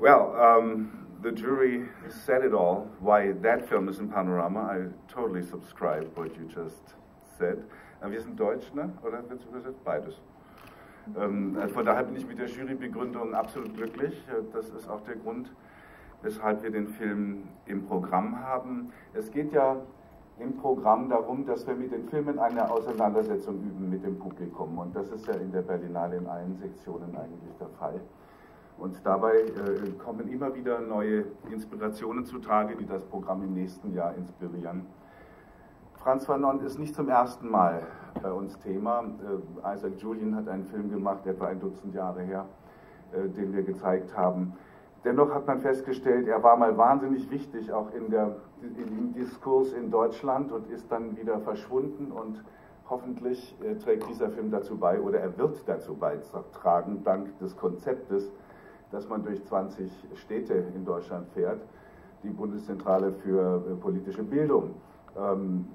Well, um, the jury said it all. Why that film is in Panorama, I totally subscribe what you just said. Äh, wir sind Deutsch, ne? Oder wird übersetzt? Beides. Ähm, äh, von daher bin ich mit der Jurybegründung absolut glücklich. Äh, das ist auch der Grund, weshalb wir den Film im Programm haben. Es geht ja im Programm darum, dass wir mit den Filmen eine Auseinandersetzung üben mit dem Publikum. Und das ist ja in der Berlinale in allen Sektionen eigentlich der Fall. Und dabei äh, kommen immer wieder neue Inspirationen zutage, die das Programm im nächsten Jahr inspirieren. Franz Fanon ist nicht zum ersten Mal bei uns Thema. Äh, Isaac Julian hat einen Film gemacht, etwa ein Dutzend Jahre her, äh, den wir gezeigt haben. Dennoch hat man festgestellt, er war mal wahnsinnig wichtig, auch in der, im Diskurs in Deutschland und ist dann wieder verschwunden und hoffentlich äh, trägt dieser Film dazu bei oder er wird dazu beitragen, dank des Konzeptes, dass man durch 20 Städte in Deutschland fährt, die Bundeszentrale für äh, politische Bildung ähm,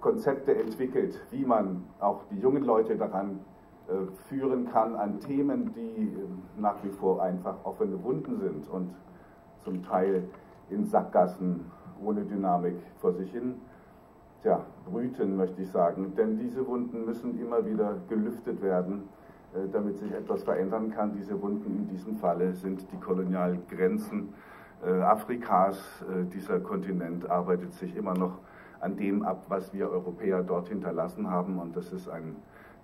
Konzepte entwickelt, wie man auch die jungen Leute daran äh, führen kann an Themen, die äh, nach wie vor einfach offene Wunden sind und zum Teil in Sackgassen ohne Dynamik vor sich hin tja, brüten, möchte ich sagen. Denn diese Wunden müssen immer wieder gelüftet werden damit sich etwas verändern kann. Diese Wunden in diesem Falle sind die Kolonialgrenzen äh, Afrikas. Äh, dieser Kontinent arbeitet sich immer noch an dem ab, was wir Europäer dort hinterlassen haben. Und das ist ein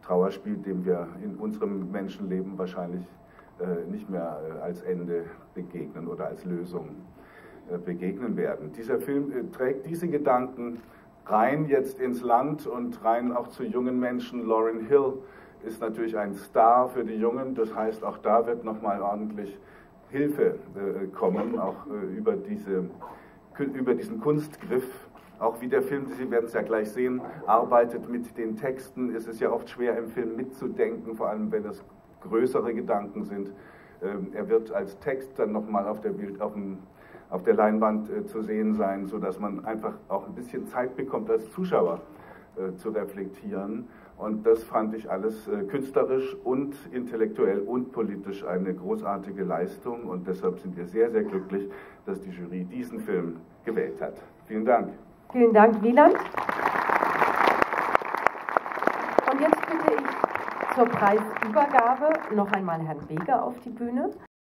Trauerspiel, dem wir in unserem Menschenleben wahrscheinlich nicht mehr als Ende begegnen oder als Lösung begegnen werden. Dieser Film trägt diese Gedanken rein jetzt ins Land und rein auch zu jungen Menschen. Lauren Hill ist natürlich ein Star für die Jungen. Das heißt, auch da wird nochmal ordentlich Hilfe äh, kommen, auch äh, über, diese, über diesen Kunstgriff. Auch wie der Film, Sie werden es ja gleich sehen, arbeitet mit den Texten. Es ist ja oft schwer im Film mitzudenken, vor allem wenn es größere Gedanken sind. Ähm, er wird als Text dann nochmal auf der, auf, auf der Leinwand äh, zu sehen sein, sodass man einfach auch ein bisschen Zeit bekommt als Zuschauer äh, zu reflektieren. Und das fand ich alles äh, künstlerisch und intellektuell und politisch eine großartige Leistung. Und deshalb sind wir sehr, sehr glücklich, dass die Jury diesen Film gewählt hat. Vielen Dank. Vielen Dank, Wieland. Und jetzt bitte ich zur Preisübergabe noch einmal Herrn Beger auf die Bühne.